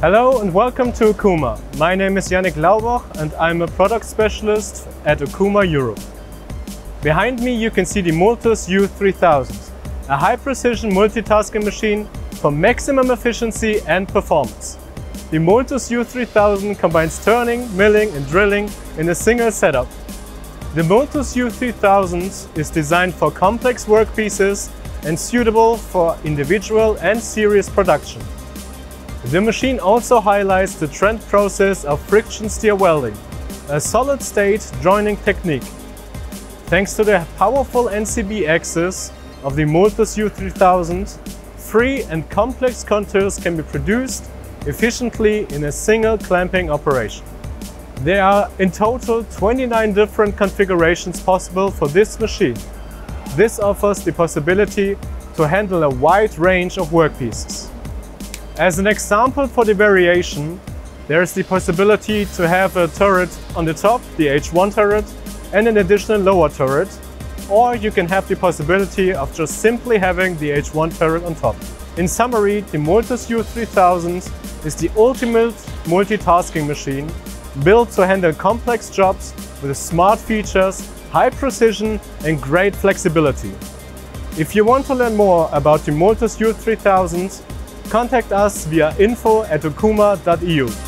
Hello and welcome to Okuma. My name is Yannick Laubach and I'm a product specialist at Okuma Europe. Behind me you can see the Multus U3000, a high-precision multitasking machine for maximum efficiency and performance. The Multus U3000 combines turning, milling and drilling in a single setup. The Multus U3000 is designed for complex workpieces and suitable for individual and series production. The machine also highlights the trend process of friction stir welding, a solid-state joining technique. Thanks to the powerful NCB axis of the Multus U3000, free and complex contours can be produced efficiently in a single clamping operation. There are in total 29 different configurations possible for this machine. This offers the possibility to handle a wide range of workpieces. As an example for the variation, there is the possibility to have a turret on the top, the H1 turret, and an additional lower turret, or you can have the possibility of just simply having the H1 turret on top. In summary, the Multus U3000 is the ultimate multitasking machine built to handle complex jobs with smart features, high precision and great flexibility. If you want to learn more about the Multus U3000, contact us via info at okuma.eu.